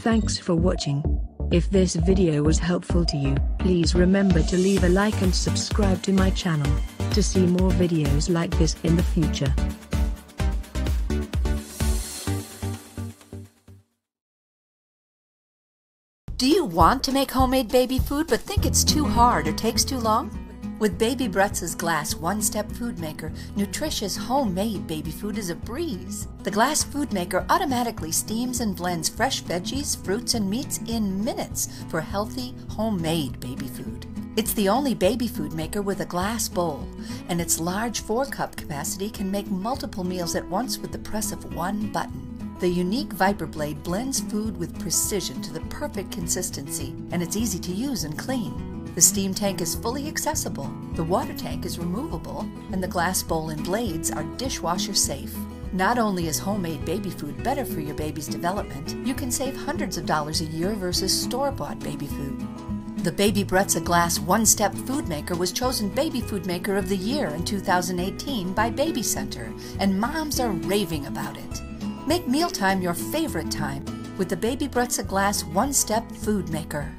Thanks for watching. If this video was helpful to you, please remember to leave a like and subscribe to my channel, to see more videos like this in the future. Do you want to make homemade baby food but think it's too hard or takes too long? With Baby Brezza's Glass One Step Food Maker, nutritious homemade baby food is a breeze. The Glass Food Maker automatically steams and blends fresh veggies, fruits, and meats in minutes for healthy, homemade baby food. It's the only baby food maker with a glass bowl, and its large 4 cup capacity can make multiple meals at once with the press of one button. The unique Viper Blade blends food with precision to the perfect consistency, and it's easy to use and clean. The steam tank is fully accessible, the water tank is removable, and the glass bowl and blades are dishwasher safe. Not only is homemade baby food better for your baby's development, you can save hundreds of dollars a year versus store-bought baby food. The Baby Brezza Glass One Step Food Maker was chosen Baby Food Maker of the Year in 2018 by Baby Center, and moms are raving about it. Make mealtime your favorite time with the Baby Brezza Glass One Step Food Maker.